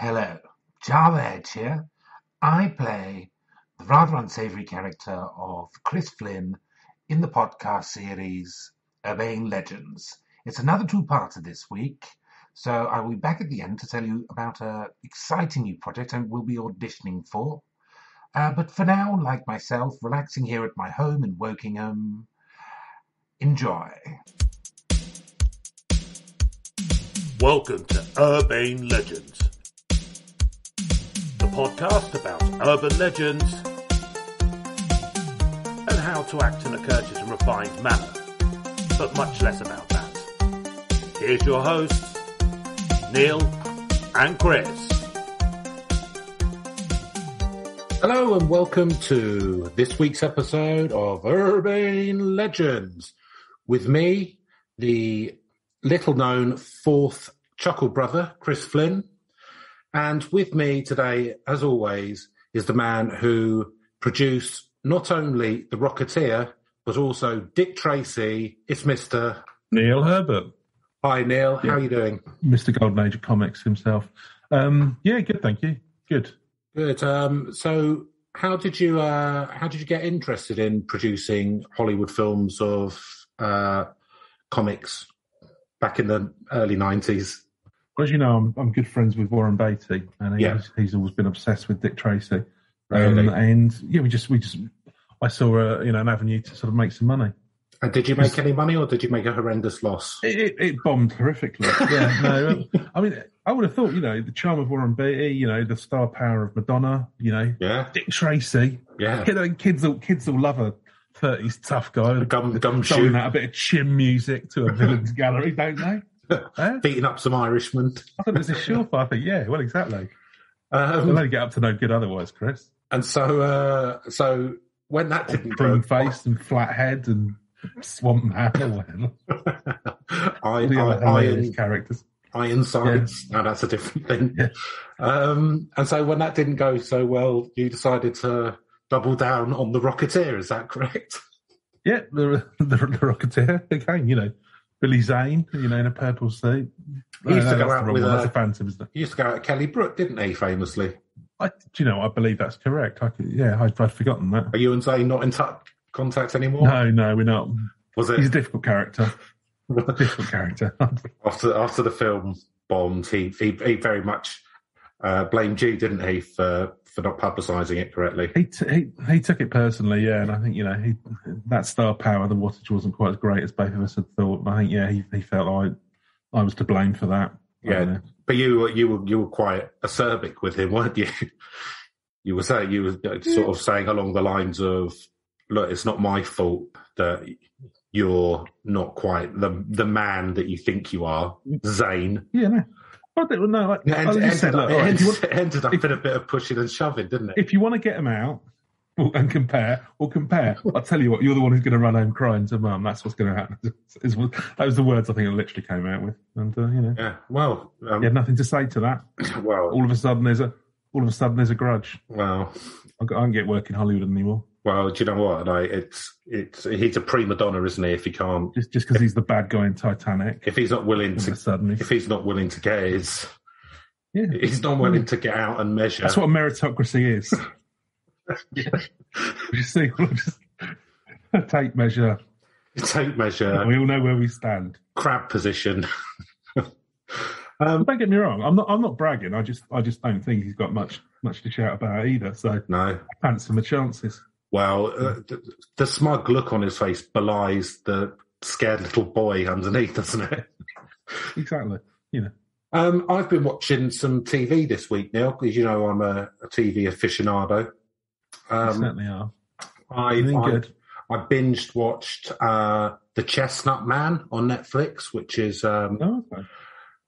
Hello, Java Edge here. I play the rather unsavory character of Chris Flynn in the podcast series Urbane Legends. It's another two parter this week, so I will be back at the end to tell you about an exciting new project I will be auditioning for. Uh, but for now, like myself, relaxing here at my home in Wokingham. Enjoy. Welcome to Urbane Legends, podcast about urban legends and how to act in a courteous and refined manner, but much less about that. Here's your hosts, Neil and Chris. Hello and welcome to this week's episode of Urban Legends. With me, the little known fourth Chuckle brother, Chris Flynn. And with me today, as always, is the man who produced not only The Rocketeer, but also Dick Tracy. It's Mr. Neil Herbert, Hi, Neil. Yeah. How are you doing? Mr. Golden Age of Comics himself. Um, yeah, good, thank you. Good. Good. Um, so, how did you uh, how did you get interested in producing Hollywood films of uh, comics back in the early nineties? Well, as you know, I'm, I'm good friends with Warren Beatty, and he's, Yeah. he's always been obsessed with Dick Tracy. Really? Um, and yeah, we just we just I saw a, you know an avenue to sort of make some money. And did you make any money, or did you make a horrendous loss? It, it, it bombed horrifically. Yeah, no, I mean, I would have thought you know the charm of Warren Beatty, you know the star power of Madonna, you know Yeah, Dick Tracy. yeah. You know, kids will kids will love a thirties tough guy. Gum gumshoe, out a bit of chin music to a villain's gallery, don't they? Beating up some Irishmen. I thought it was a surefire thing. Yeah, well, exactly. Um, only get up to no good otherwise, Chris. and so, uh, so when that didn't go, face and flat head and swamp man or whatever. I, the I, iron, characters. iron sights. No, that's a different thing. Yeah. Um, and so when that didn't go so well, you decided to double down on the Rocketeer. Is that correct? Yeah, the, the, the Rocketeer again. You know, Billy Zane. You know, in a purple suit. He used Oh, to go out with a- phantom? He used to go out at Kelly Brook, didn't he? Famously. I, do you know? I believe that's correct. I could, yeah, I'd, I'd forgotten that. Are you and Zane not in touch, contact anymore? No, no, we're not. Was it? He's a difficult character. a Difficult character. after after the film bombed? He he, he very much uh, blamed you, didn't he, for for not publicising it correctly? He, t- he he took it personally, yeah, and I think you know he that star power, the wattage wasn't quite as great as both of us had thought. But I think yeah, he, he felt I I was to blame for that. Yeah. But you were you were you were quite acerbic with him, weren't you? You were saying you were uh, sort of saying along the lines of, "Look, it's not my fault that you're not quite the the man that you think you are, Zane." yeah, no, I don't, no, like, It I ended, said, look, it all right, if, you ended, want, it ended up if- in a bit of pushing and shoving, didn't it? if you want to get him out well, and compare, or compare, I'll tell you what, you're the one who's going to run home crying to mum. That's what's going to happen. Is what- that was the words I think I literally came out with, and uh, you know, Yeah. Well, um, he had nothing to say to that. well, All of a sudden, there's a all of a sudden there's a grudge. well, I can't get work in Hollywood anymore. Well. Do you know what? Like, it's it's he's a prima donna, isn't he? If he can't, Just just because he's the bad guy in Titanic. if he's not willing to a sudden, if he's not willing to get his, yeah, he's not willing to get out and measure. That's what meritocracy is. you see, tape measure. tape measure, We all know where we stand. crab position. um, don't get me wrong. I'm not. I'm not bragging. I just. I just don't think he's got much much to shout about either. So no, I fancy my chances. Well, uh, the, the smug look on his face belies the scared little boy underneath, doesn't it? Exactly. You know. Um, I've been watching some TV this week, Neil, because you know I'm a, a TV aficionado. Um, certainly are. I, I, good? I binged watched uh, The Chestnut Man on Netflix, which is um, Oh, okay.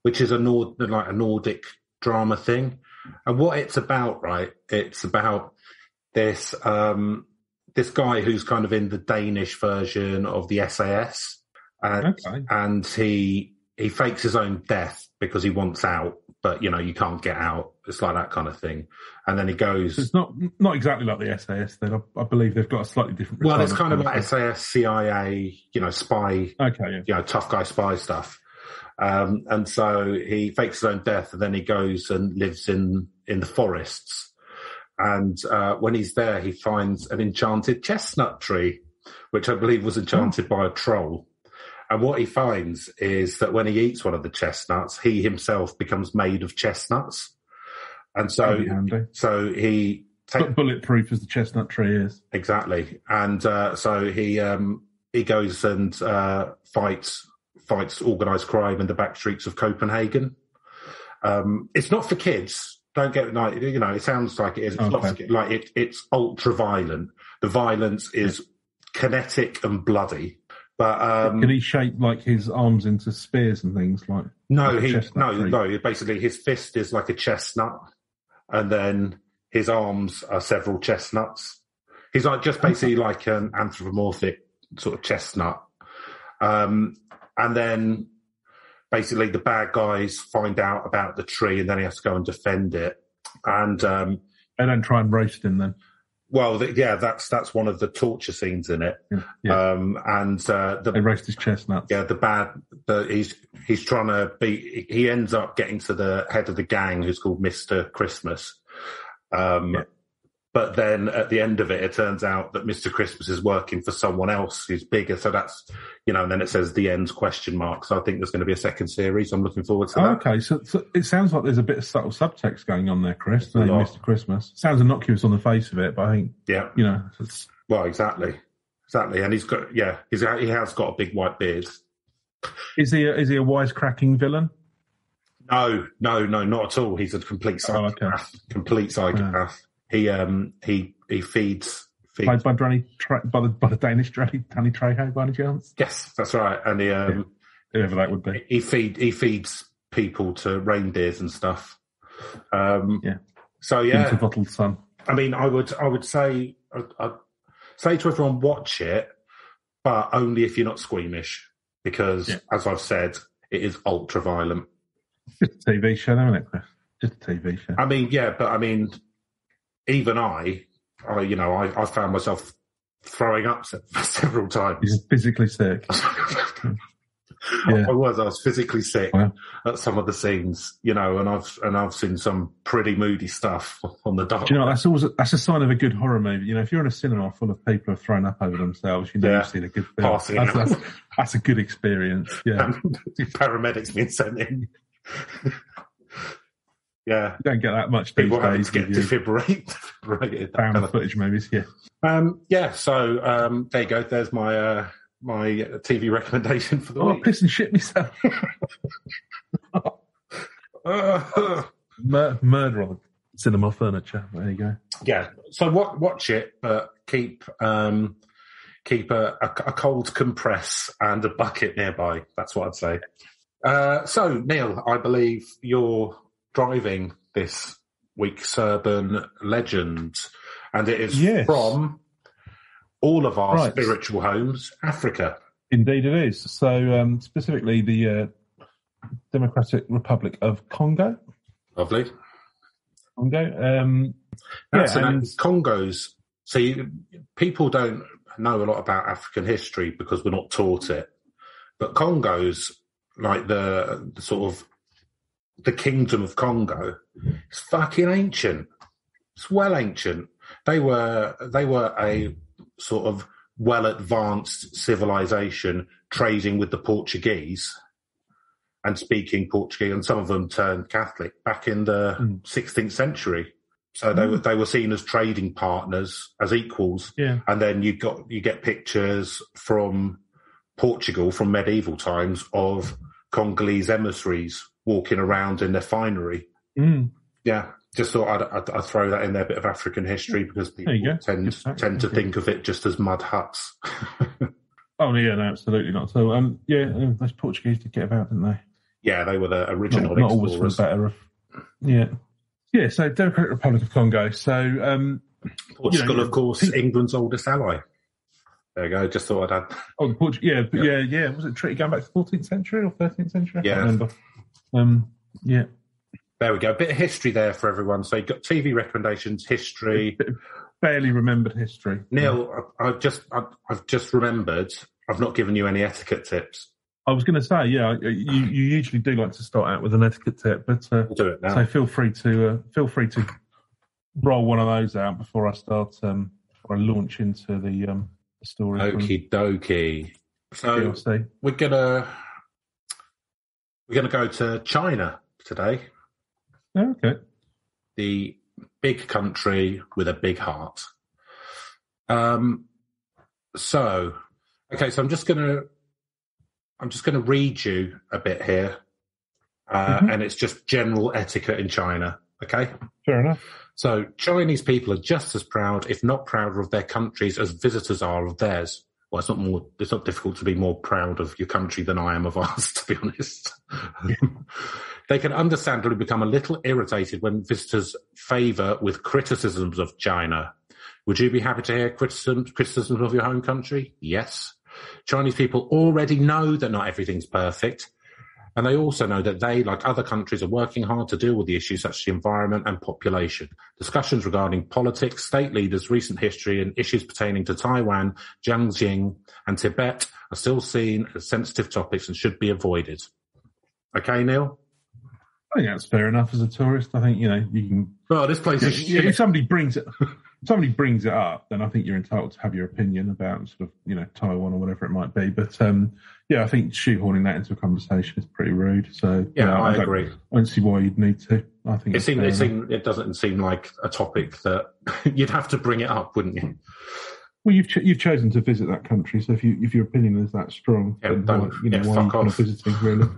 which is a Nord like a Nordic drama thing. And what it's about, right? It's about this um, this guy who's kind of in the Danish version of the SAS, and Okay. and he he fakes his own death because he wants out, but you know you can't get out. It's like that kind of thing. And then he goes. So it's not not exactly like the SAS. Then I, I believe they've got a slightly different. well, it's kind of like SAS, CIA, you know, spy. Okay. Yeah. you know, tough guy spy stuff. Um, and so he fakes his own death, and then he goes and lives in in the forests. And uh, when he's there, he finds an enchanted chestnut tree, which I believe was enchanted by a troll. And what he finds is that when he eats one of the chestnuts, he himself becomes made of chestnuts. And so, so he takes But bulletproof as the chestnut tree is. Exactly, and uh, so he um, he goes and uh, fights fights organised crime in the back streets of Copenhagen. Um, it's not for kids. Don't get like you know. It sounds like it is. It's Okay. kids. Like it, it's ultra violent. The violence is kinetic and bloody. But um, Can he shape like his arms into spears and things like? no, like he no tree? no. Basically, his fist is like a chestnut, and then his arms are several chestnuts. He's like just basically like an anthropomorphic sort of chestnut. Um, and then basically the bad guys find out about the tree, and then he has to go and defend it. And um, They don't try and roast him then. well, th yeah, that's that's one of the torture scenes in it. Yeah. yeah. Um, and uh, the they roast his chestnuts. yeah, the bad, the, he's he's trying to be. He ends up getting to the head of the gang, who's called Mister Christmas. Um, Yeah. But then at the end of it, it turns out that Mister Christmas is working for someone else who's bigger. So that's you know, and then it says the end question mark. So I think there's going to be a second series. I'm looking forward to that. okay, so, so it sounds like there's a bit of subtle subtext going on there, Chris. Hey. Mr. Christmas sounds innocuous on the face of it, but I think Yeah. you know it's, Well, exactly, exactly. And he's got yeah, he's he has got a big white beard. is he a, is he a wisecracking villain? No, no, no, not at all. He's a complete Oh, okay. psychopath. Complete psychopath. He um he he feeds feeds. Played by Danny by the by the Danish Danny, Danny Trejo by any chance? Yes, that's right. And he um Whoever that would be. he feed he feeds people to reindeers and stuff. Um, Yeah. So Into yeah, bottled sun. I mean, I would I would say I'd, I'd say to everyone, watch it, but only if you're not squeamish, because Yeah. as I've said, it is ultra violent. Just a TV show, isn't it, Chris? Just a TV show. I mean, yeah, but I mean, even I, I you know, I, I found myself throwing up several times. He's physically sick. Yeah. I was. I was physically sick Wow. at some of the scenes, you know, and I've and I've seen some pretty moody stuff on the dark. Do you know that's always a, that's a sign of a good horror movie. You know, if you're in a cinema full of people who are thrown up over themselves, you know Yeah. you've seen a good film. Passing That's, that's, that's a good experience. Yeah, paramedics being sent in. Yeah, you don't get that much these people days. get your defibrillated. Found kind of- footage movies. Yeah, Um, yeah, so um, there you go. There's my uh, my TV recommendation for the oh, week. piss and shit myself. Uh, Mur- murder on cinema furniture. There you go. yeah, so wa- watch it, but keep um, keep a, a, a cold compress and a bucket nearby. That's what I'd say. Uh, so Neil, I believe you're driving this week's urban legend, and it is Yes. from all of our Right. spiritual homes, Africa. Indeed, it is. So, um, specifically, the uh, Democratic Republic of Congo. Lovely. Congo. Um, That's yeah, an- and Congo's. See, people don't know a lot about African history because we're not taught it. But Congo's like the, the sort of the kingdom of Congo. It's fucking ancient. It's well ancient. They were they were a sort of well advanced civilization trading with the Portuguese and speaking Portuguese, and some of them turned Catholic back in the Mm. 16th century. So they were they were seen as trading partners, as equals, yeah, and then you got you get pictures from Portugal from medieval times of Congolese emissaries walking around in their finery. mm, Yeah, just thought I'd, I'd, I'd throw that in there, a bit of African history because people There you go. tend tend to think of it just as mud huts. Oh yeah, no, absolutely not. So, um, yeah, uh, those Portuguese did get about, didn't they? yeah, they were the original Not, not always for the explorers. better of. Yeah, yeah. So, Democratic Republic of Congo. So, um, Portugal, you know, of course, people- England's oldest ally. There you go. Just thought I'd add. oh, Portu- yeah, but yeah, yeah. Was it treaty going back to the 14th century or 13th century? I Yeah. can't remember. Um, yeah, There we go. A bit of history there for everyone. So you've got TV recommendations, history. barely remembered history. Neil, I- I've just I've, I've just remembered. I've not given you any etiquette tips. I was going to say, yeah, you, you usually do like to start out with an etiquette tip, but uh, We'll do it now. so feel free to uh, feel free to roll one of those out before I start um, or I launch into the um, story. Okie dokie. So DLC. we're gonna we're gonna go to China today, okay. the big country with a big heart. Um, so okay, so I'm just gonna I'm just gonna read you a bit here, uh, Mhm. and it's just general etiquette in China. Okay. Fair enough. So Chinese people are just as proud, if not prouder, of their countries as visitors are of theirs. Well, it's not more. It's not difficult to be more proud of your country than I am of ours, to be honest. they can understandably become a little irritated when visitors favour with criticisms of China. Would you be happy to hear criticisms, criticisms of your home country? Yes. Chinese people already know that not everything's perfect. And they also know that they, like other countries, are working hard to deal with the issues such as the environment and population. Discussions regarding politics, state leaders, recent history, and issues pertaining to Taiwan, Jiangxing, and Tibet are still seen as sensitive topics and should be avoided. Okay, Neil? I think that's fair enough as a tourist. I think you know you can. Oh, this place is if somebody brings it, somebody brings it up, then I think you're entitled to have your opinion about sort of you know Taiwan or whatever it might be. But um, yeah, I think shoehorning that into a conversation is pretty rude. So Yeah, you know, I don't- agree. I don't see why you'd need to. I think It seems, it, seem, it doesn't seem like a topic that you'd have to bring it up, wouldn't you? Well, you've ch- you've chosen to visit that country, so if you if your opinion is that strong, Yeah, don't- why, you know yeah, why fuck off. visiting really?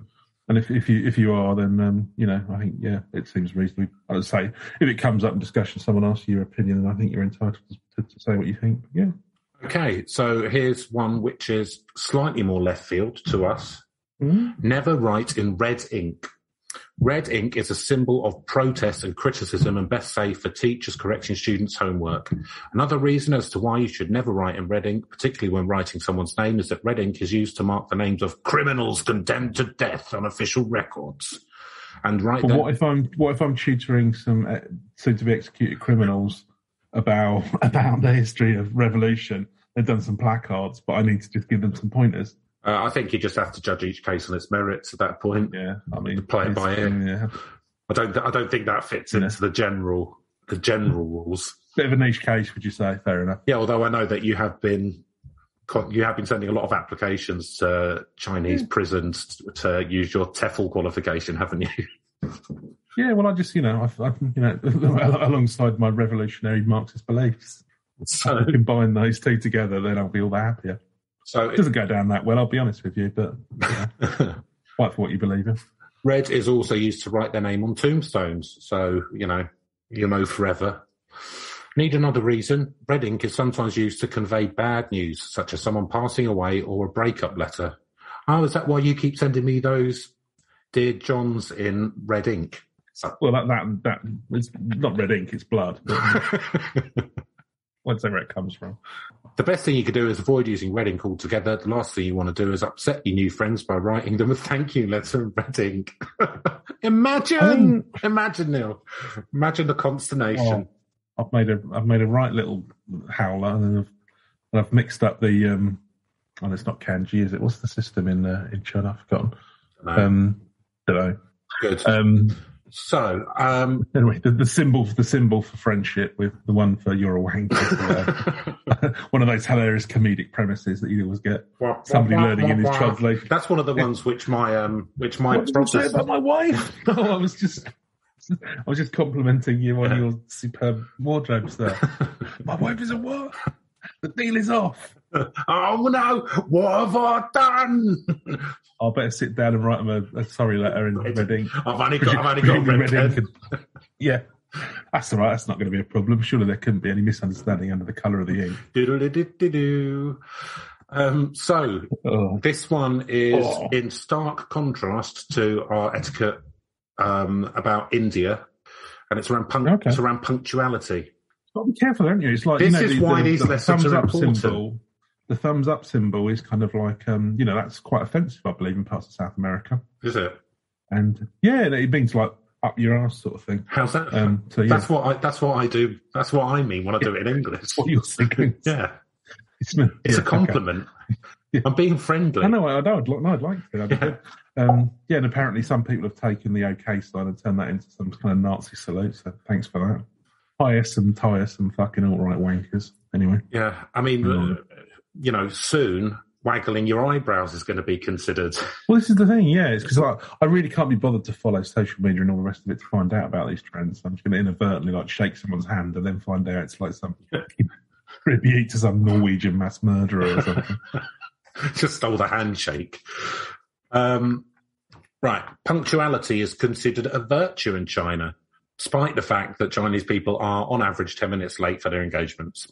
And if, if you if you are, then um, you know I think yeah, it seems reasonable. I would say if it comes up in discussion, someone asks you your opinion, and I think you're entitled to, to say what you think. Yeah, Okay, so here's one which is slightly more left field to us. Mhm. Never write in red ink. Red ink is a symbol of protest and criticism and best safe for teachers correcting students' homework. Another reason as to why you should never write in red ink, particularly when writing someone's name, is that red ink is used to mark the names of criminals condemned to death on official records. And write but what if I'm what if I'm tutoring some uh, soon to be executed criminals about about the history of revolution? They've done some placards, but I need to just give them some pointers. Uh, I think you just have to judge each case on its merits at that point. Yeah, I mean, Play it by ear. Yeah, I don't. I don't think that fits Yeah. into the general the general rules. bit of a niche case, would you say? Fair enough. Yeah, although I know that you have been you have been sending a lot of applications to Chinese prisons to use your TEFL qualification, haven't you? Yeah, well, I just, you know, I've, I've you know, alongside my revolutionary Marxist beliefs, So, I combine those two together, then I'll be all the happier. So It doesn't go down that well, I'll be honest with you, but know, fight for what you believe in. red is also used to write their name on tombstones. So you know, you know forever. Need another reason? Red ink is sometimes used to convey bad news, such as someone passing away or a breakup letter. Oh, is that why you keep sending me those dear Johns in red ink? Well, that that that it's not red ink; it's blood. But where it comes from. The best thing you could do is avoid using red ink altogether. The last thing you want to do is upset your new friends by writing them a thank you letter in red ink. imagine, imagine, Neil. Imagine the consternation. I've made a I've made a right little howler, and then I've, and I've mixed up the um. Oh, it's not kanji, is it? What's the system in uh, in China? I've forgotten. No, Um, don't know. good. Um, so, um, Anyway, the, the symbol the symbol for friendship with the one for you're a wanker. uh, one of those hilarious comedic premises that you always get. Somebody learning in his translation. That's one of the ones which my um, which my what you say about my wife? no, I was just I was just complimenting you on your superb wardrobe, sir. my wife is a what? The deal is off. Oh no! What have I done? I'll better sit down and write him a, a sorry letter in red ink. I've only got I've only got Presumably red ink and- yeah, that's all right. That's not going to be a problem. Surely there couldn't be any misunderstanding under the colour of the ink. Doodle-doo-doo-doo. Um, so Oh, this one is Oh. in stark contrast to our etiquette um, about India, and it's around punc- Okay. it's around punctuality. got to be careful, don't you? It's like This you know, is the, why the, these the lessons thumbs are important. symbol. The thumbs up symbol is kind of like um, you know that's quite offensive, I believe, in parts of South America. Is it? And yeah, it means like up your ass sort of thing. How's that? Um, so yeah, That's what I. That's what I do. That's what I mean when I do it in English. what you're thinking. Yeah, It's, it's yeah, a compliment. I'm being friendly. I know, I know, I'd, no, I'd like to. Be. Um, yeah, and apparently some people have taken the OK sign and turned that into some kind of Nazi salute. So thanks for that. Tiresome, tiresome, fucking alt right wankers. Anyway, Yeah, I mean, you know, soon waggling your eyebrows is going to be considered. well, this is the thing. Yeah, it's because I, I really can't be bothered to follow social media and all the rest of it to find out about these trends. I'm just going to inadvertently like shake someone's hand and then find out it's like some tribute to some Norwegian mass murderer or something. Just stole the handshake. Um, right, punctuality is considered a virtue in China, despite the fact that Chinese people are, on average, ten minutes late for their engagements.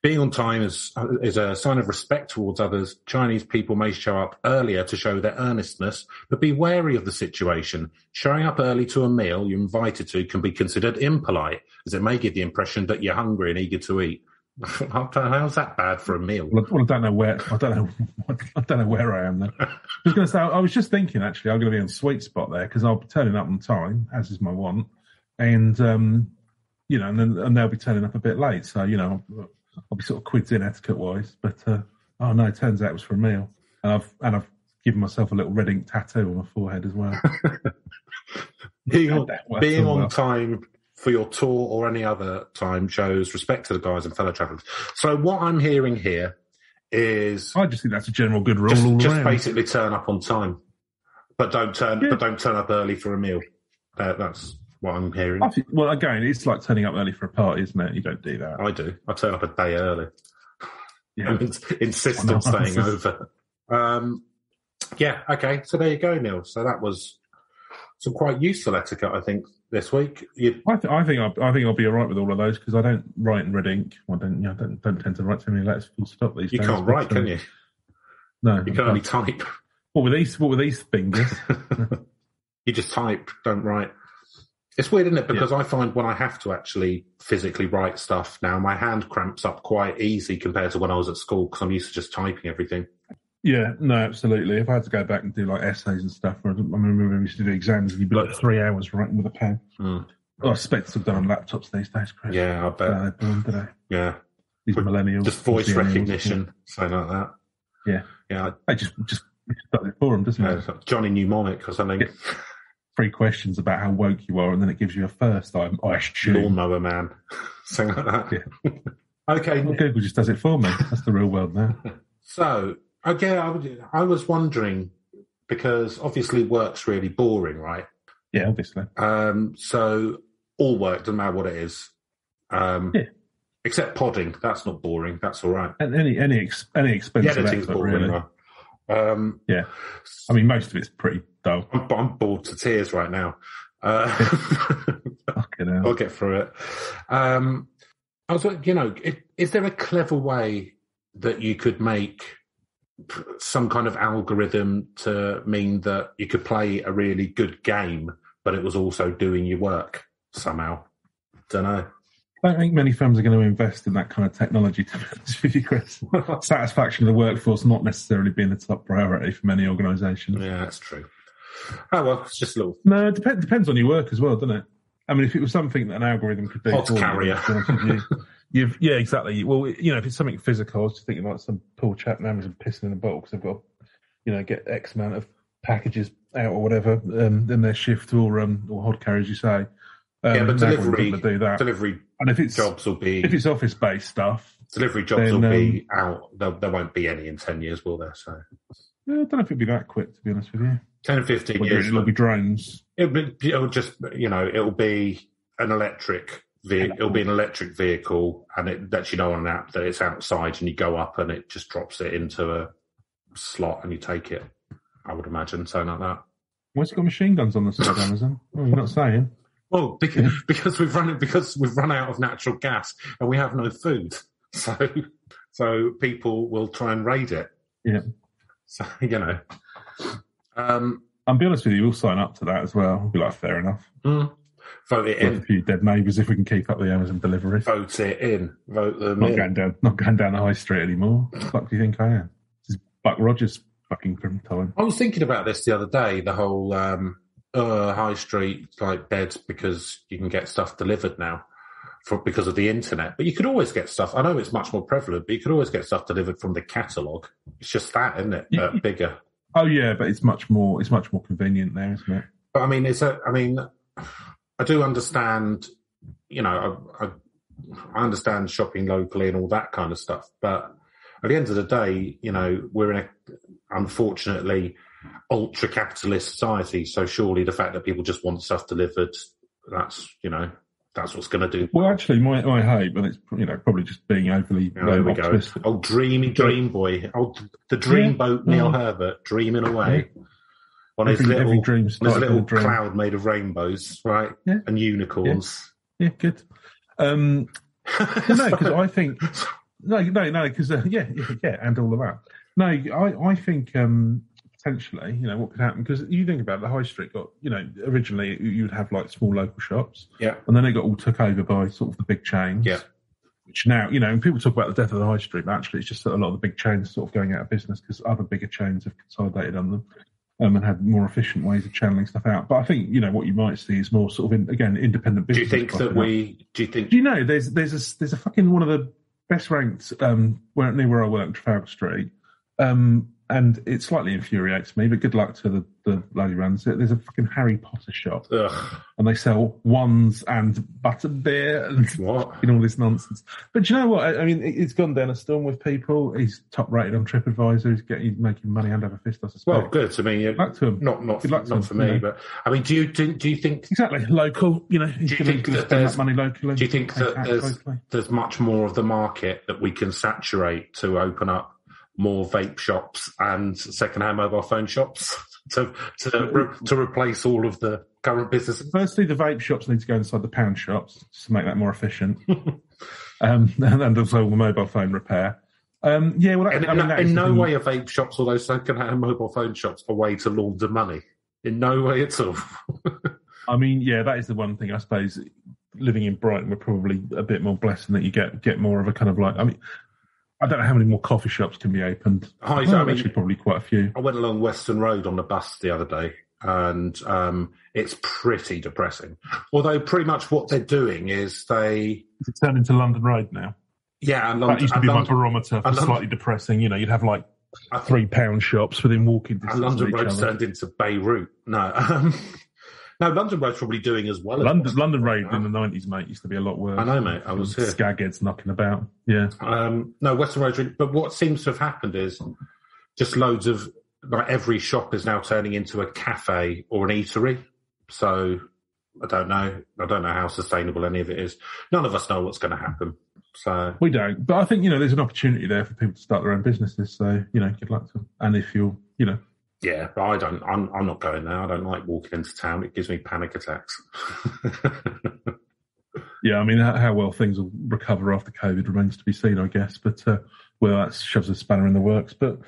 Being on time is is a sign of respect towards others. Chinese people may show up earlier to show their earnestness, but be wary of the situation. Showing up early to a meal you're invited to can be considered impolite, as it may give the impression that you're hungry and eager to eat. How's that bad for a meal? Well, I, don't know where. I don't know. I don't know where I am. Then I was going to say. I was just thinking. Actually, I'm going to be on sweet spot there because I'll be turning up on time, as is my want, and um, you know, and then and they'll be turning up a bit late. So you know, I'll be sort of quids in etiquette wise. But uh, oh no, it turns out it was for a meal, and I've and I've given myself a little red ink tattoo on my forehead as well. being on, being on well. time for your tour or any other time shows respect to the guys and fellow travellers. So what I'm hearing here is I just think that's a general good rule just, just basically turn up on time, but don't turn Yeah. but don't turn up early for a meal. Uh, that's what I'm hearing. I think, well, again, it's like turning up early for a party, isn't it? You don't do that. I do. I turn up a day early. Yeah. and insist on staying over. Um, yeah, okay. So there you go, Neil. So that was some quite useful etiquette, I think, this week. You, I, th- I think I'll, I think I'll be all right with all of those because I don't write in red ink. I don't, you know, don't, don't tend to write too many letters full stop these you days. can't write, can um, you? No, You can only type. What were these? What were these fingers? you just type, don't write. It's weird, isn't it? Because I find when I have to actually physically write stuff now, my hand cramps up quite easy compared to when I was at school because I'm used to just typing everything. yeah, no, absolutely. If I had to go back and do like essays and stuff, or I remember we used to do exams, and you'd be like three hours writing with a pen. Hmm. Oh, I expect it's done on laptops these days, Chris. Yeah, I bet. Uh, today. yeah. These millennials, Just voice recognition, something like that. Yeah. Yeah. They just just just does it for them, doesn't I- it? uh, Johnny Mnemonic or something. Yeah. Three questions about how woke you are, and then it gives you a first time. I assume. Lawnmower man. something like that. okay. Well, Google just does it for me. That's the real world now. So, again, I, would- I was wondering because obviously work's really boring, right? Yeah, obviously. Um, so all work doesn't matter what it is, um, Yeah. except podding. That's not boring. That's all right. And any any ex, any expensive editing's boring. really. Um, Yeah. I mean, most of it's pretty dull. I'm, I'm bored to tears right now. Uh, Fucking hell. I'll get through it. Um, I was, like, you know, is, is there a clever way that you could make some kind of algorithm to mean that you could play a really good game, but it was also doing your work somehow? Don't know. I don't think many firms are going to invest in that kind of technology, to be honest with you, Chris. Satisfaction of the workforce not necessarily being the top priority for many organisations. yeah, that's true. Oh well, it's just a little. No, it depends, depends on your work as well, doesn't it? I mean, if it was something that an algorithm could do, Hot you, carrier. to be honest with you, you've, yeah, exactly. Well, you know, if it's something physical, I was just thinking like some poor chap in Amazon pissing in a bottle because they've got, you know, get X amount of packages out or whatever um, in their shift or um, or hod carrier, as you say. Um, Yeah, but delivery do that. delivery And if it's jobs will be if it's office based stuff, delivery jobs then, will be out. There, there won't be any in ten years, will there? So yeah, I don't know if it'd be that quick, to be honest with you. 10, or 15 Well, years. it'll be drones. It'll, be, it'll just, you know, it'll be an electric vehicle. It'll be an electric vehicle, and it lets you know on an app that it's outside, and you go up, and it just drops it into a slot, and you take it. I would imagine something like that. Why's it got machine guns on the side Amazon? Oh, you're not saying. Well, because, because we've run because we've run out of natural gas, and we have no food, so so people will try and raid it. Yeah. So you know. Um, I'll be honest with you, we'll sign up to that as well. We'll be like, fair enough. mm, vote it Got a few dead neighbours if we can keep up the Amazon delivery. Vote it in. Vote them Not in. going down, not going down the high street anymore. What the fuck do you think I am? This is Buck Rogers fucking from time. I was thinking about this the other day. The whole um, uh, high street like beds because you can get stuff delivered now. for, because of the internet. But you could always get stuff. I know it's much more prevalent, but you could always get stuff delivered from the catalogue. It's just that, isn't it? Yeah. Uh, bigger. Oh yeah, but it's much more it's much more convenient there, isn't it? But I mean, it's a. I mean, I do understand. You know, I, I, I understand shopping locally and all that kind of stuff. But at the end of the day, you know, we're in a unfortunately ultra capitalist society. So surely the fact that people just want stuff delivered, that's you know, that's what's going to do. Well, actually, my my hope, and it's you know probably just being overly Oh, there we go. Oh, dreamy dream boy. Oh, the dream Yeah. boat, Neil Mm. Herbert, dreaming away on his Every, little, on his little cloud made of rainbows, right? Yeah. And unicorns. Yeah, good. Um, no, because I think no, no, no, because uh, yeah, yeah, yeah, and all of that. No, I, I think um, potentially, you know, what could happen because you think about it, the high street got, you know, originally you- you would have like small local shops, yeah, and then they got all took over by sort of the big chains. Yeah. Which now, you know, people talk about the death of the high street, but actually it's just that a lot of the big chains sort of going out of business because other bigger chains have consolidated on them um, and had more efficient ways of channeling stuff out. But I think, you know, what you might see is more sort of, in, again, independent business. Do you think that we? Do you think? Do you know there's there's a there's a fucking one of the best ranked um where near where I work, Trafalgar Street, um and it slightly infuriates me. But good luck to the the lady who runs it. There's a fucking Harry Potter shop, Ugh, and they sell wands and buttered beer and what? all this nonsense. But do you know what? I, I mean, it, it's gone down a storm with people. He's top rated on TripAdvisor. He's getting he's making money hand over fist. I suspect. Well, good. I mean, yeah, Good luck to him. not not Good luck to not him, for you me, know. but I mean, do you do, do you think Exactly, local. You know, he's Do you going think to that spend that money locally. do you think that there's locally. there's much more of the market that we can saturate to open up more vape shops and secondhand mobile phone shops to to re- to replace all of the current businesses? Firstly, the vape shops need to go inside the pound shops just to make that more efficient, um, and, and also the mobile phone repair. Um, yeah, well, that, And I mean, in, in no way are vape shops or those second-hand mobile phone shops a way to launder money. In no way at all. I mean, yeah, that is the one thing I suppose. Living in Brighton, we're probably a bit more blessed in that you get get more of a kind of like. I mean, I don't know how many more coffee shops can be opened. Hi, Well, I mean- actually, probably quite a few. I went along Western Road on the bus the other day, and um, it's pretty depressing. Although, pretty much what they're doing is they, It's turned into London Road now. yeah, and That used to be my London, barometer for London- slightly depressing. You know, you'd have like three pound shops within walking distance and London of each Road's other. turned into Beirut. No, um, no, London Road's probably doing as well. As London, London Road in the nineties, mate, used to be a lot worse. I know, mate. I was here. Skagheads knocking about. Yeah, Um, no, Western Road. but what seems to have happened is just loads of like every shop is now turning into a cafe or an eatery. So I don't know. I don't know how sustainable any of it is. None of us know what's going to happen. So we don't. But I think you know, there's an opportunity there for people to start their own businesses. So you know, good luck to them. And if you're, you know, yeah, but I don't. I'm, I'm not going there. I don't like walking into town. It gives me panic attacks. yeah, I mean, how, how well things will recover after COVID remains to be seen, I guess. But uh, well, that shoves a spanner in the works. But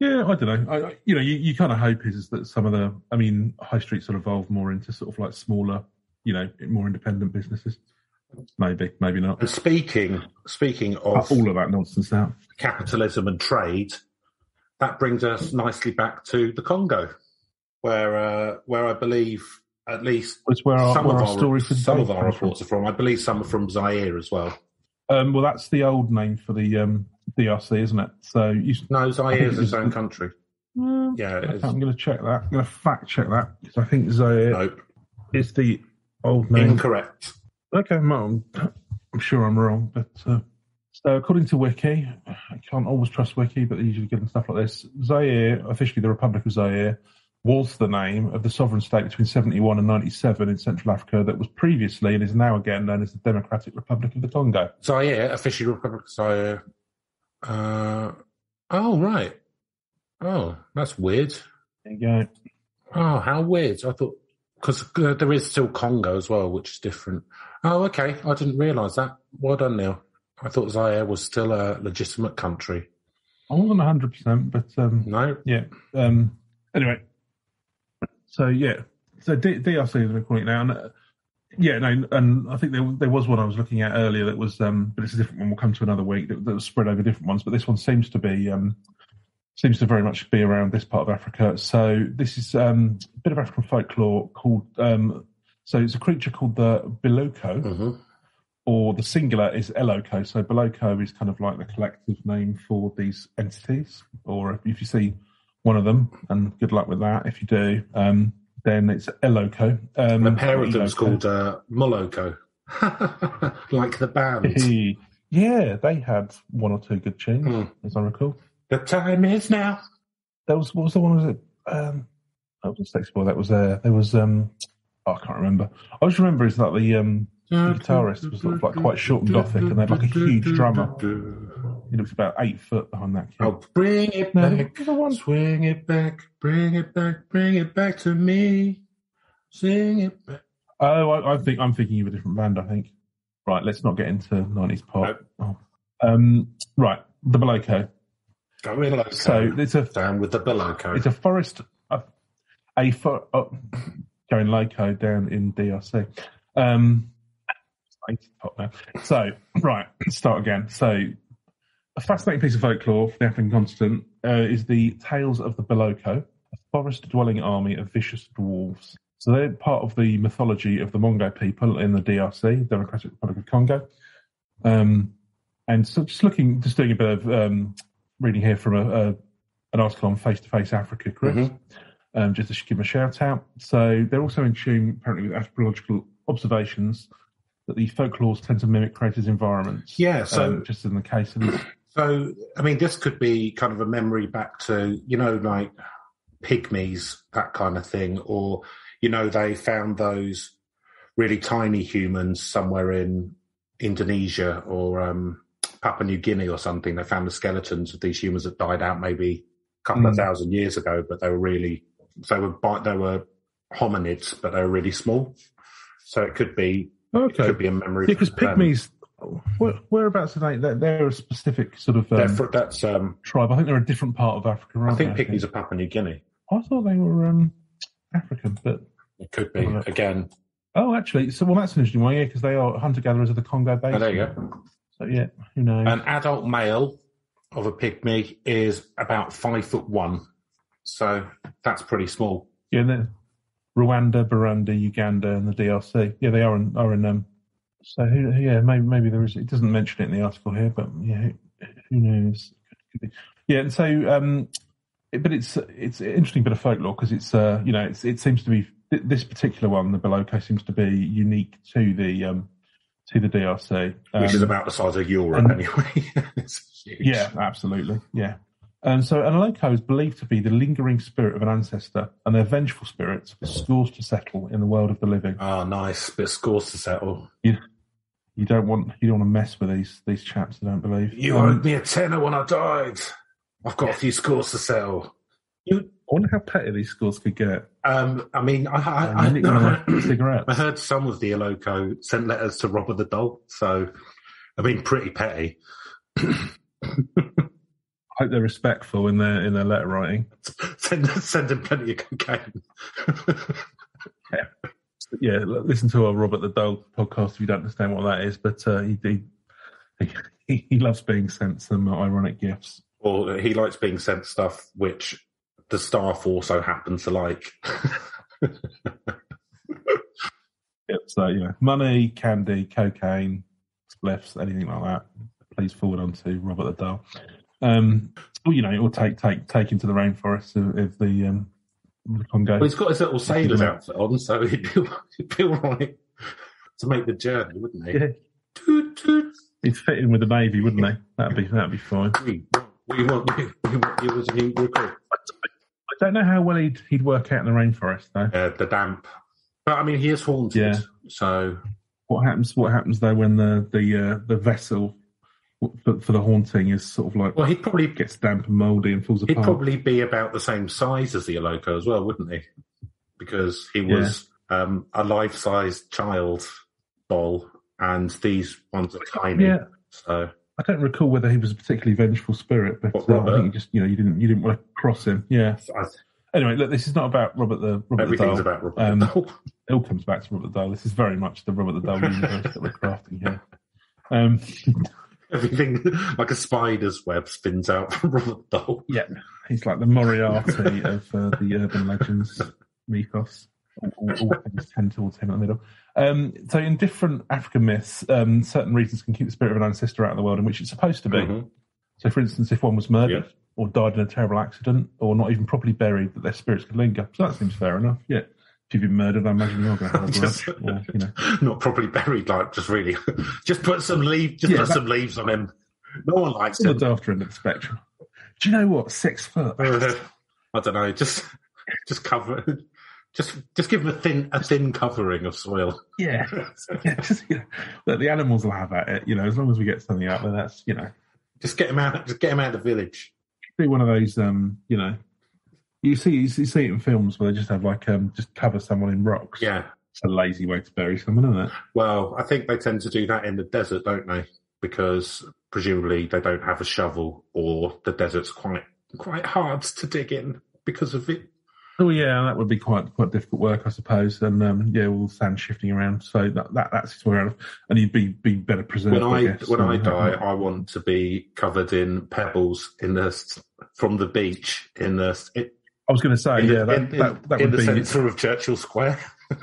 yeah, I don't know. I, you know, you, you kind of hope is, is that some of the, I mean, high streets will evolve more into sort of like smaller, you know, more independent businesses. Maybe, maybe not. and speaking speaking Cut of all of that nonsense out. capitalism and trade, that brings us nicely back to the Congo, where uh, where I believe at least That's where our, some where of our our some of our reports are from. I believe some are from Zaire as well. Um, well, that's the old name for the um, DRC, isn't it? So you, No, Zaire is its own country. Mm, Yeah, it is. I'm going to check that. I'm going to fact check that because I think Zaire Nope, is the old name. incorrect. Okay, well, I'm, I'm sure I'm wrong, but uh, so according to Wiki, I can't always trust Wiki, but they usually usually them stuff like this. Zaire, officially the Republic of Zaire, was the name of the sovereign state between 71 and 97 in Central Africa that was previously and is now again known as the Democratic Republic of the Congo. Zaire, officially Republic of Zaire. Uh, oh right. Oh, that's weird. There you go. Oh, how weird! I thought because uh, there is still Congo as well, which is different. Oh, okay. I didn't realise that. Well done, Neil. I thought Zaire was still a legitimate country. I wasn't 100%, but um, No, Yeah. Um, anyway, so yeah, so D- DRC they're calling it now, and uh, yeah, no, and I think there there was one I was looking at earlier that was, um, but it's a different one. We'll come to another week that, that was spread over different ones, but this one seems to be um, seems to very much be around this part of Africa. So this is um, a bit of African folklore called. Um, so it's a creature called the biloko, hmm or the singular is Eloko. So Biloko is kind of like the collective name for these entities. Or if, you see one of them, and good luck with that. If you do, um, then it's Eloko. Um, The pair of them's Eloko. called uh, Moloko, like the band. yeah, they had one or two good tunes, Hmm. as I recall. the time is now. There was what was the one? Was it? Um, that was a sex boy. That was uh, there was um, oh, I can't remember. I just remember is that the um, the guitarist was sort of like quite short and gothic, and they had like a huge drummer. He looks about eight foot behind that kid. Oh, bring it No, back, the one- swing it back, bring it back, bring it back to me, sing it back. Oh, I, I think I'm thinking of a different band. I think. Right, let's not get into nineties pop. Oh. Um, right, the Biloko. Go in, loco. So it's a down with the Biloko. it's a forest, a, a for, oh, going loco down in DRC. Um, 80 pop now. So right, start again. So a fascinating piece of folklore for the African continent uh, is the tales of the Biloko, a forest-dwelling army of vicious dwarves. So they're part of the mythology of the Mongo people in the DRC, Democratic Republic of Congo. Um, and so just looking, just doing a bit of um, reading here from a, a an article on Face to Face Africa, Chris, Mhm. um, just to give them a shout out. So they're also in tune, apparently, with astrological observations that the folklores tend to mimic creators' environments. Yeah, so- um, just in the case of this, So, I mean, this could be kind of a memory back to, you know, like pygmies, that kind of thing, or, you know, they found those really tiny humans somewhere in Indonesia or um, Papua New Guinea or something. They found the skeletons of these humans that died out maybe a couple of Mm. thousand years ago, but they were really, they were, they were hominids, but they were really small. So it could be, it okay, could be a memory. because them. pygmies, where, whereabouts are they? They're, they're a specific sort of um, fr- that's, um, tribe. I think they're a different part of Africa. I think they, pygmies are Papua New Guinea. I thought they were um, African, but It could be again. oh, actually, so well, that's an interesting one, yeah, because they are hunter gatherers of the Congo Basin. Oh, there you go. So yeah, who knows? An adult male of a pygmy is about five foot one, so that's pretty small. Yeah, they're Rwanda, Burundi, Uganda, and the DRC. Yeah, they are in, are in them. So who, yeah, maybe maybe there is. It doesn't mention it in the article here, but yeah, who, who knows? Yeah, and so um, it- but it's it's an interesting bit of folklore because it's uh, you know it's, it seems to be this particular one, the Biloko, seems to be unique to the um, to the DRC, which is Um, about the size of Europe and- anyway. It's huge. yeah, absolutely. Yeah. And so an Aloko is believed to be the lingering spirit of an ancestor, and their vengeful spirits with scores to settle in the world of the living. Oh, nice. But scores to settle. You don't want you don't want to mess with these these chaps. I don't believe. You Um, owed me a tenner when I died. I've got a few scores to settle. I wonder how petty these scores could get. Um, I mean, I, I, you nick one of the I. I heard some of the Eloko sent letters to Robert the Doll, so I mean, pretty petty. Hope they're respectful in their in their letter writing. send, send him plenty of cocaine. Yeah, l- listen to our Robert the Doll podcast if you don't understand what that is. But uh, he, he he loves being sent some ironic gifts. or he likes being sent stuff which the staff also happen to like. Yep, so yeah, money, candy, cocaine, spliffs, anything like that. Please forward on to Robert the Doll. Um, you know, or take take take into the rainforest of, of the um, the Congo. well, he's got his little sailor's outfit on, so he'd be, he'd be all right to make the journey, wouldn't he? Yeah, Toot, toot. he'd fit in with the navy, wouldn't he? That'd be that'd be fine. We, we want we want you as a new recruit. I don't know how well he'd he'd work out in the rainforest though. Uh, the damp. But I mean, he is haunted, Yeah. so What happens? What happens though when the the uh, the vessel for, for the haunting is sort of like well, he'd probably gets damp and mouldy and falls apart. he'd probably be about the same size as the Aloco as well, wouldn't he? Because he was um, a life-sized child doll, and these ones are tiny. Yeah. So I don't recall whether he was a particularly vengeful spirit, but uh, I think you just you know you didn't you didn't want to cross him. Yeah. I, Anyway, look, this is not about Robert the Robert everything's the about Robert. Um, the Doll. It all comes back to Robert the. This is very much the Robert the Doll universe that we're crafting here. Um, Everything like a spider's web spins out from Robert the Doll. yeah, he's like the Moriarty of uh, the urban legends mythos. all, all, all things tend towards him in the middle. Um, so, in different African myths, um, certain reasons can keep the spirit of an ancestor out of the world in which it's supposed to be. Mhm. So, for instance, if one was murdered Yeah. or died in a terrible accident or not even properly buried, that their spirits could linger. So that seems fair enough. Yeah. If you've been murdered, I imagine you're going to have a Just-. Or, you know. Not properly buried, like just really, just put some leaves, just Yeah, put that- some leaves on him. No one likes him. the darker end of the spectrum. Do you know what? Six foot. I don't know. Just, just cover. Just, just give him a thin, a thin covering of soil. Yeah. yeah just, you know, look, the animals will have at it. You know, as long as we get something out there, that's, you know, Just get him out. Just get him out of the village. do one of those, um, you know, you see, you see it in films where they just have like, um, just cover someone in rocks. Yeah. It's a lazy way to bury someone, isn't it? Well, I think they tend to do that in the desert, don't they? Because presumably they don't have a shovel, or the desert's quite quite hard to dig in because of it. Oh yeah, that would be quite quite difficult work, I suppose. And um, yeah, all the sand shifting around, so that, that that's its way out of, and you'd be be better preserved. When I guess, when I die, I want to be covered in pebbles in the from the beach in the I was going to say, in, yeah, the, that, in, that, that in would the be. centre of Churchill Square.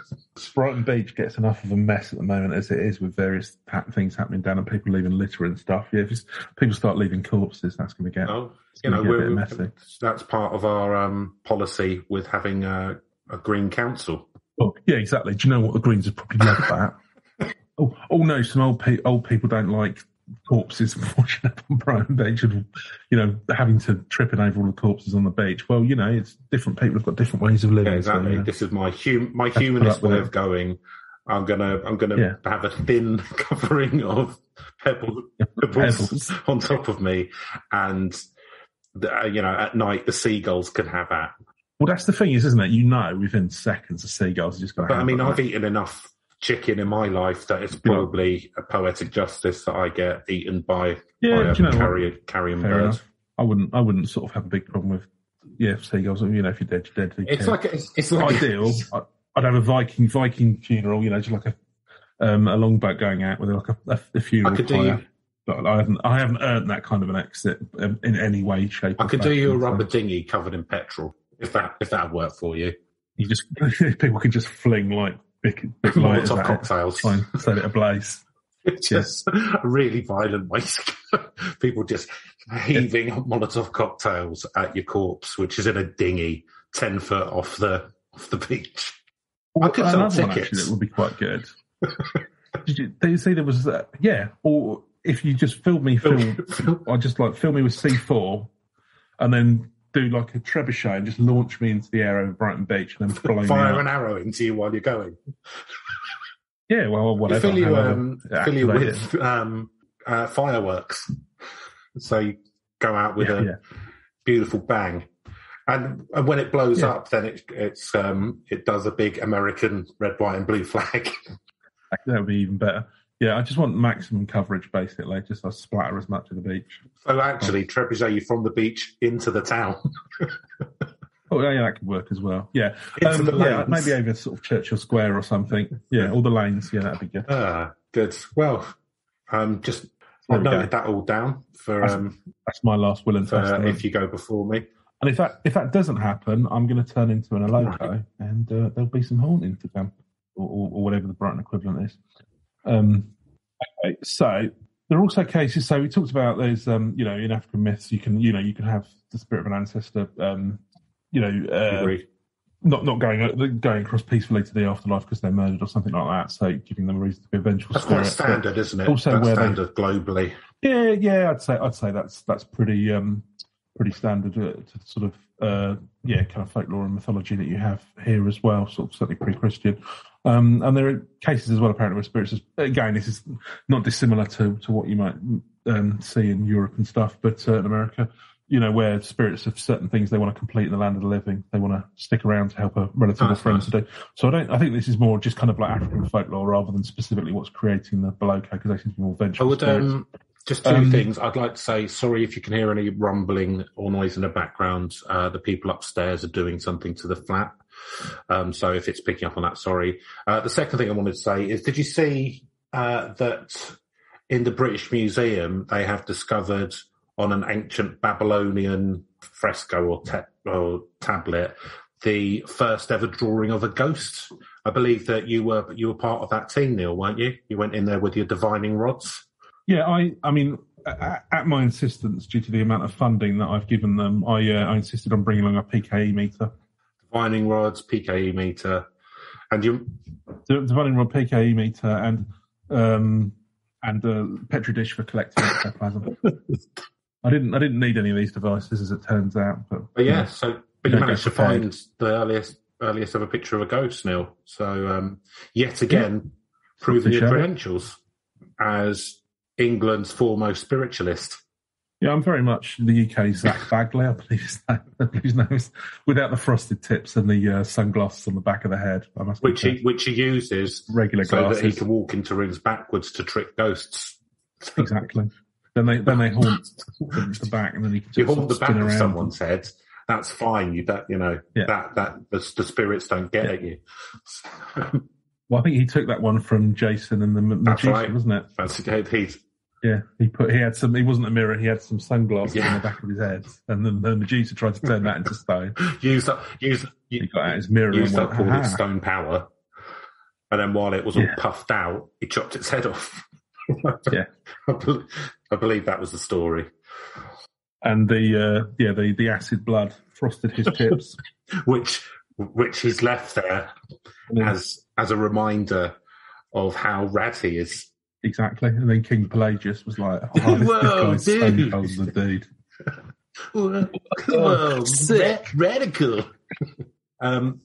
Brighton Beach gets enough of a mess at the moment as it is with various ha- things happening down and people leaving litter and stuff. Yeah, if it's, people start leaving corpses, that's going to get. Oh, you know, we're, bit messy. that's part of our um, policy with having a, a green council. Oh, yeah, exactly. Do you know what the Greens would probably love that? oh, oh no, some old pe- old people don't like corpses washing up on Brighton Beach and you know having to trip tripping over all the corpses on the beach. Well, you know, it's different people have got different ways of living. Yeah, exactly. you know. This is my hum- my humanist way of going. I'm gonna I'm gonna Yeah. have a thin covering of pebbles, pebbles, Pebbles. on top of me, and the, uh, you know at night the seagulls can have that. Well, that's the thing is, isn't it? You know, within seconds, the seagulls are just going to. But I mean, I've eaten enough chicken in my life that it's probably a poetic justice that I get eaten by, yeah, by a do you know what? carrion, Fair bird. enough. I wouldn't. I wouldn't sort of have a big problem with yeah seagulls. You know, if you're dead, you're dead. It's like it's, it's It's like ideal. I- I'd have a Viking Viking funeral. You know, just like a um, a longboat going out with like a, a, a funeral I could do you. But I haven't. I haven't earned that kind of an exit um, in any way, shape. I could do you a so rubber dinghy covered in petrol if that if that would work for you. You just people can just fling like big big Molotov cocktails. try and set it ablaze. It's just a really violent ways. People just heaving Molotov cocktails at your corpse, which is in a dinghy ten foot off the off the beach. I could sell one tickets. that would be quite good. Did you, see there was uh, yeah? Or if you just fill me fill, I just like fill me with C four, and then do like a trebuchet and just launch me into the air over Brighton Beach and then blow Fire an arrow into you while you're going. Yeah, well, whatever. fill you, um, fill you with um, uh, fireworks. So you go out with Yeah, a yeah. beautiful bang, and, and when it blows Yeah. up, then it it's um, it does a big American red, white, and blue flag. That would be even better. Yeah, I just want maximum coverage, basically. Just I splatter as much of the beach. so actually, trebuchet you from the beach into the town. Oh, yeah, that could work as well. Yeah, Into um, the yeah, maybe over sort of Churchill Square or something. Yeah, all the lanes. Yeah, that'd be good. Ah, good. Well, um, just I've noted that all down for That's- um, That's my last will and for testament. if you go before me. And if that if that doesn't happen, I'm going to turn into an Eloko, and uh, there'll be some haunting to come, or, or, or whatever the Brighton equivalent is. Um, okay, so there are also cases. So we talked about there's, um, you know, in African myths, you can, you know, you can have the spirit of an ancestor, um, you know, uh, not not going going across peacefully to the afterlife because they're murdered or something like that. So giving them a reason to be a vengeful That's spirit. quite But- standard, isn't it? also That's where they- standard globally. yeah, yeah, I'd say I'd say that's that's pretty um pretty standard uh, to sort of uh yeah kind of folklore and mythology that you have here as well, sort of certainly pre-Christian. Um, and there are cases as well apparently where spirits. is- Again, this is not dissimilar to to what you might um, see in Europe and stuff, but uh, in America, you know, where spirits of certain things they want to complete in the land of the living, they want to stick around to help a relative or friend nice. to do. So I don't. I think this is more just kind of like African folklore rather than specifically what's creating the Biloko because they seem to be more I would um, just two Um, things. I'd like to say sorry if you can hear any rumbling or noise in the background. Uh, the people upstairs are doing something to the flat. Um, so if it's picking up on that, sorry. Uh, the second thing I wanted to say is, did you see uh, that in the British Museum they have discovered on an ancient Babylonian fresco or, ta- or tablet the first ever drawing of a ghost. I believe that you were you were part of that team, Neil, weren't you? You went in there with your divining rods. Yeah, I, I mean, at, at my insistence, due to the amount of funding that I've given them, I, uh, I insisted on bringing along a PKE meter. Divining rods, PKE meter, and you The divining rod, PKE meter, and um, and a petri dish for collecting ectoplasm. I didn't, I didn't need any of these devices, as it turns out. But, But yeah, so but you managed to prepared. find the earliest earliest ever picture of a ghost, Neil. So um, yet again, proving your credentials as England's foremost spiritualist. Yeah, I'm very much the UK's Zach Bagley, I believe his name, I believe his name is, without the frosted tips and the uh, sunglasses on the back of the head. I must Which he which he uses regular so glasses. that he can walk into rooms backwards to trick ghosts. Exactly. Then they then they haunt the back, and then can You hold the back of someone's head. That's fine. You that you know Yeah. that that the, the spirits don't get Yeah. at you. Well, I think he took that one from Jason and the That's Magician, right. wasn't it? That's he's Yeah, he put he had some. He wasn't a mirror. He had some sunglasses Yeah. on the back of his head, and then the Medusa tried to turn that into stone. used up used He got out his mirror and used went, up all its stone power, and then while it was all Yeah. puffed out, he chopped its head off. Yeah. I, bel I believe that was the story. And the uh, yeah the the acid blood frosted his tips. Which which he's left there And then- as as a reminder of how rad he is. Exactly. And then King Pelagius was like, "Oh, this, Whoa, this guy's dude." stone cold as dude." Whoa, Oh, sick. radical. um,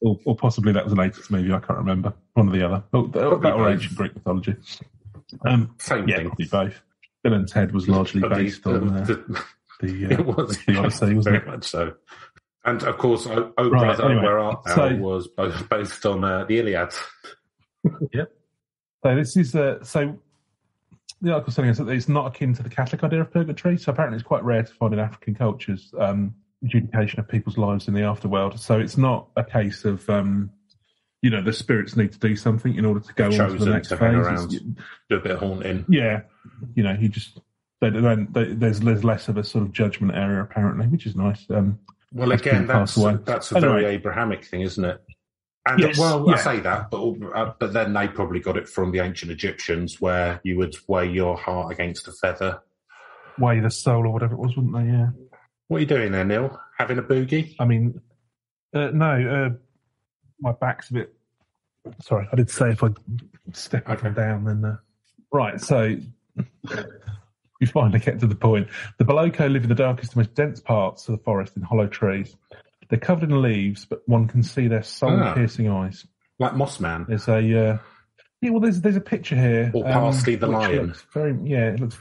Or, or possibly that was an 80s movie. I can't remember. One or the other. Oh, that, Probably that or ancient Greek mythology. Um, same yeah, thing. probably both. Bill and Ted was largely But the- based on uh, the- the, it uh, was the Odyssey, wasn't very it? much so. And of course, Oh, oh Right, Brother, anyway, Where Art Thou so- was both based on uh, the Iliad. So this is uh, so the article telling us that it's not akin to the Catholic idea of purgatory. So apparently, it's quite rare to find in African cultures um, adjudication of people's lives in the afterworld. So it's not a case of um, you know the spirits need to do something in order to go on to the next to phase. around. Do a bit of haunting. yeah, you know, he just they, they, they, there's there's less of a sort of judgment area apparently, which is nice. Um, Well, again, that's that's a Anyway. very Abrahamic thing, isn't it? And Yes, well, yeah. I say that, but uh, but then they probably got it from the ancient Egyptians, where you would weigh your heart against a feather. weigh the soul or whatever it was, wouldn't they? Yeah. What are you doing there, Neil? Having a boogie? I mean, uh, no, uh, my back's a bit. Sorry, I did say if I step up Okay. and down, then. Uh... Right, so we finally get to the point. The Biloko live in the darkest, and most dense parts of the forest in hollow trees. They're covered in leaves, but one can see their soul-piercing eyes. Like Mossman? There's a uh, yeah, well, there's there's a picture here. Or Parsley the Lion. Very yeah, it looks.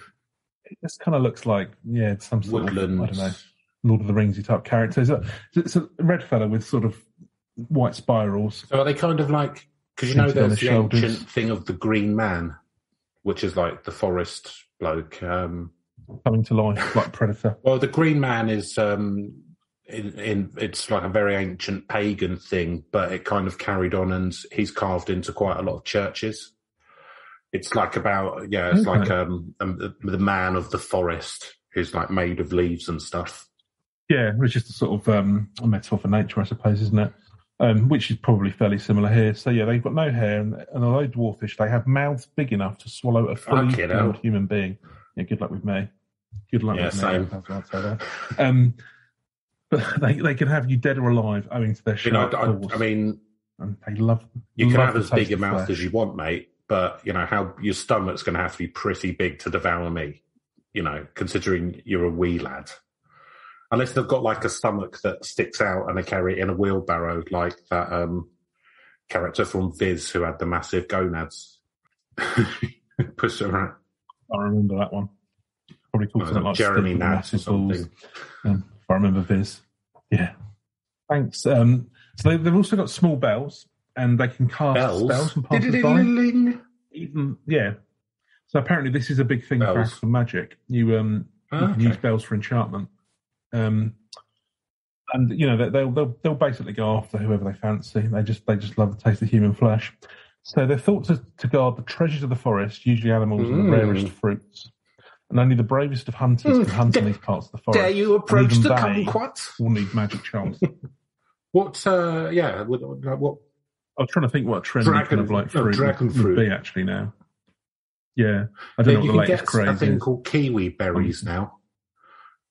It just kind of looks like yeah, some sort Woodland. of I don't know, Lord of the Ringsy type character. It's a, it's a red fella with sort of white spirals. So are they kind of like because you know there's the the shoulders. ancient thing of the Green Man, which is like the forest bloke. Um, coming to life like Predator. well, the Green Man is um, in, in it's like a very ancient pagan thing, but it kind of carried on, and he's carved into quite a lot of churches. It's like about yeah, it's Okay. like um, um the, the man of the forest who's like made of leaves and stuff. Yeah, it's just a sort of um, a metaphor for nature, I suppose, isn't it? Um, which is probably fairly similar here. So yeah, they've got no hair, and, and although dwarfish, they have mouths big enough to swallow a fully Fucking human being. Yeah, good luck with me. Good luck Yeah, with same. me. That's what I'd say there. Um, but they they can have you dead or alive owing to their You know, I. I mean, and they love. you can love have as big a mouth as you want, mate, but you know how your stomach's going to have to be pretty big to devour me. You know, considering you're a wee lad. Unless they've got like a stomach that sticks out and they carry it in a wheelbarrow, like that um, character from Viz who had the massive gonads. Push it around. I remember that one. Probably called Uh, something like Jeremy Nash or something. Um, I remember this. Yeah. Thanks. Um, so they, they've also got small bells, and they can cast Bells. spells and pass them by. Even yeah. So apparently, this is a big thing for Bells. African magic. You um, you can use bells for enchantment. Um, and you know they- they'll they'll they'll basically go after whoever they fancy. They just they just love the taste of human flesh. So they're thought to, to guard the treasures of the forest, usually animals and Mm. the rarest fruits. And only the bravest of hunters can hunt in these parts of the forest. Dare you approach the they kumquat? will need magic charms. What? Uh, yeah. What? what I was trying to think what a trendy kind of like no, fruit dragon would, fruit. would be actually now. Yeah, I don't Yeah, know you what the can latest get a thing is. called kiwi berries now,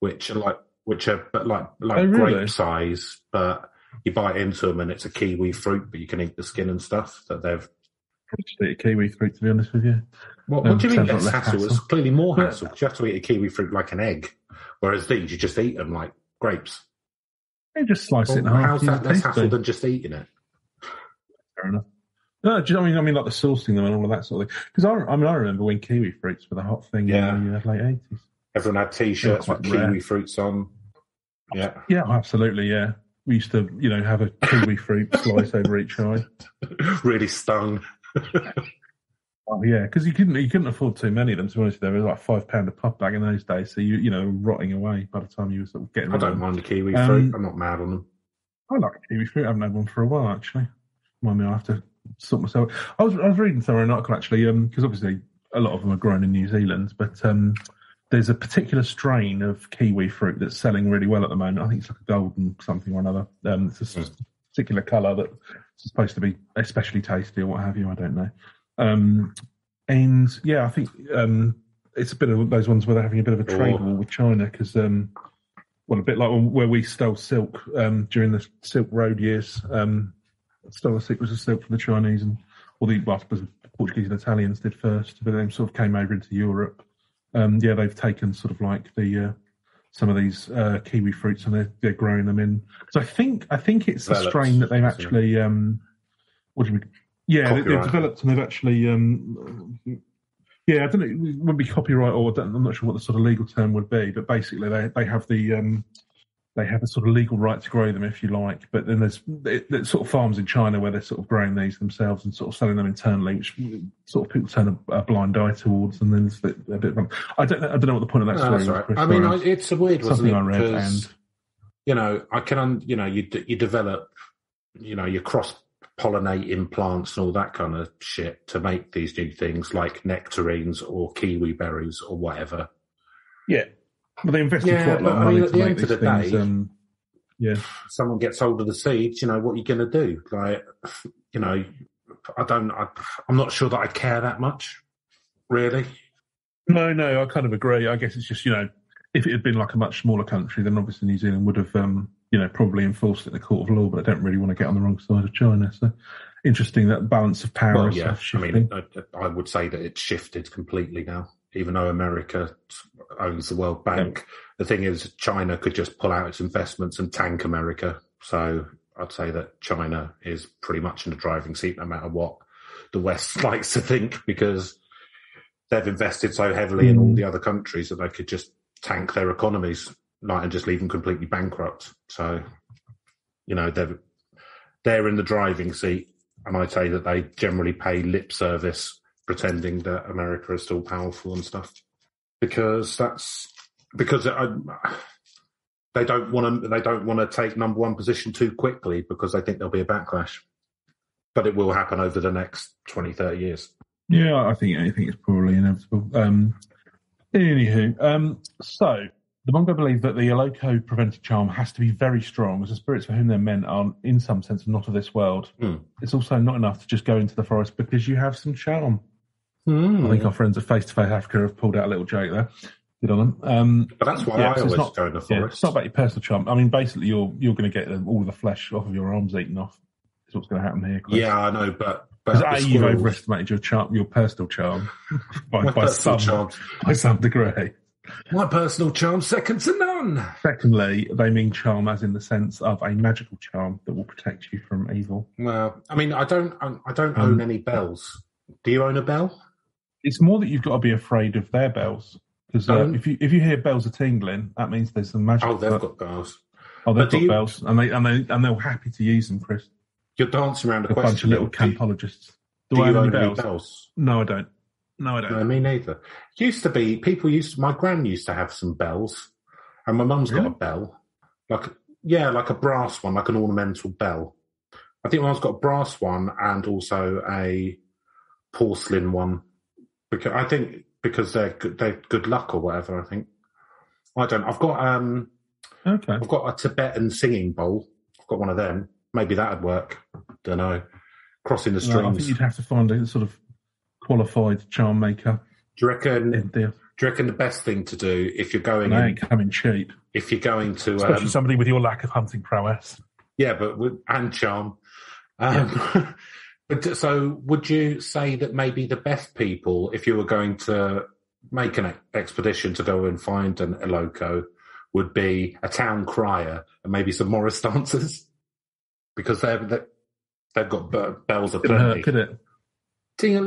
which are like which are but like like Oh, really? grape size, but you bite into them and it's a kiwi fruit, but you can eat the skin and stuff. That they've. Just eat a kiwi fruit, to be honest with you. What, what Um, do you mean less less hassle? It's clearly more hassle 'cause you have to eat a kiwi fruit like an egg, whereas these you just eat them like grapes. They just slice it in half. how's that less hassle than just eating it? Fair enough. No, do you know what I mean? I mean, like the sourcing them and all of that sort of thing. Because I, I mean, I remember when kiwi fruits were the hot thing Yeah. in the uh, late eighties. Everyone had t-shirts with rare. kiwi fruits on. Yeah, Yeah, absolutely. Yeah, we used to, you know, have a kiwi fruit slice over each eye. really stung. Oh yeah, because you couldn't you couldn't afford too many of them. To be honest, there was like five pound a pop back in those days, so you you know rotting away by the time you were sort of getting. I don't mind the kiwi Um, fruit. I'm not mad on them. I like kiwi fruit. I haven't had one for a while actually. Mind me, I have to sort myself. I was I was reading somewhere an article actually because obviously a lot of them are grown in New Zealand, but um, there's a particular strain of kiwi fruit that's selling really well at the moment. I think it's like a golden something or another. Um, it's a s- particular colour that's supposed to be especially tasty or what have you. I don't know. Um, and yeah, I think um, it's a bit of those ones where they're having a bit of a trade Oh. war with China because, um, well, a bit like where we stole silk um, during the Silk Road years. Um, stole a secret of silk from the Chinese and or the well, the Portuguese and Italians did first, but then sort of came over into Europe. Um, yeah, they've taken sort of like the uh, some of these uh, kiwi fruits and they're, they're growing them in. So I think I think it's a strain that they've actually um, what do we? Yeah, they, they've developed and they've actually um, yeah, I don't know, it would be copyright or I'm not sure what the sort of legal term would be, but basically they they have the um, they have a sort of legal right to grow them if you like. But then there's it, there's sort of farms in China where they're sort of growing these themselves and sort of selling them internally, which sort of people turn a, a blind eye towards. And then it's a bit, a bit of, I don't know, I don't know what the point of that No, story that's was. right. Chris, I mean, I, it's a weird, wasn't something it? I read and you know, I can you know, you d- you develop, you know, you cross pollinating plants and all that kind of shit to make these new things like nectarines or kiwi berries or whatever. yeah, but they invested Yeah, quite a lot of I money mean, at to the make end of the things. day- um, yeah, Someone gets hold of the seeds, you know, what are you going to do? Like, you know, I don't, I, I'm not sure that I care that much, really. no, no, I kind of agree. I guess it's just you know, if it had been like a much smaller country, then obviously New Zealand would have um, you know probably enforced it in the court of law. But I don't really want to get on the wrong side of China. So interesting that balance of power Well, yeah, I mean. I, I would say that it's shifted completely now. Even though America owns the World Bank, the thing is, China could just pull out its investments and tank America. So I'd say that China is pretty much in the driving seat, no matter what the West likes to think, because they've invested so heavily in all Mm. the other countries that they could just tank their economies, like and just leave them completely bankrupt. So, you know, they're they're in the driving seat, and I'd say that they generally pay lip service, pretending that America is still powerful and stuff, because that's because I, they don't want to they don't want to take number one position too quickly because they think there'll be a backlash. But it will happen over the next 20, 30 years. Yeah, I think I think it's probably inevitable. Um, anywho, um, so the Bongo believe that the Eloko preventive charm has to be very strong, as the spirits for whom they're meant are, in some sense, not of this world. Hmm. It's also not enough to just go into the forest because you have some charm. I Hmm. think our friends at Face to Face Africa have pulled out a little joke there. Good on them. Um, But that's why Yeah, I always not- go in the yeah, it's not about your personal charm. I mean, basically, you're you're going to get all of the flesh off of your arms eaten off. Is what's going to happen here. Chris. Yeah, I know, but but Because the A, you've overestimated your charm, your personal charm, by, my by personal some charm, by some degree. my personal charm, second to none. Secondly, they mean charm as in the sense of a magical charm that will protect you from evil. Well, I mean, I don't, I I don't Um, own any bells. Do you own a bell? It's more that you've got to be afraid of their bells. Because uh, Um, if you if you hear bells are tingling, that means there's some magic. Oh, they've got bells. oh, they've but got you- bells, and they and they and they're happy to use them, Chris. You're dancing around a A bunch of little campanologists. Do, Do, I have own any bells? bells? No, I don't. No, I don't. No, me neither. Used to be people used. my gran used to have some bells, and my mum's got a bell, like yeah, like a brass one, like an ornamental bell. I think my mum's got a brass one and also a porcelain one. Because I think because they're good, they're good luck or whatever. I think I don't. I've got um Okay. I've got a Tibetan singing bowl I've got one of them. Maybe that'd work. Don't know. Crossing the Well, I think you'd have to find a sort of qualified charm maker. do you reckon? in. Do you reckon the best thing to do if you're going And they in, coming cheap, if you're going to especially um, somebody with your lack of hunting prowess. Yeah, but with, and charm. Um, but so, would you say that maybe the best people, if you were going to make an expedition to go and find an Eloko, would be a town crier and maybe some Morris dancers, because they're, they they've got be- bells hurt, aplenty. could it? Ting a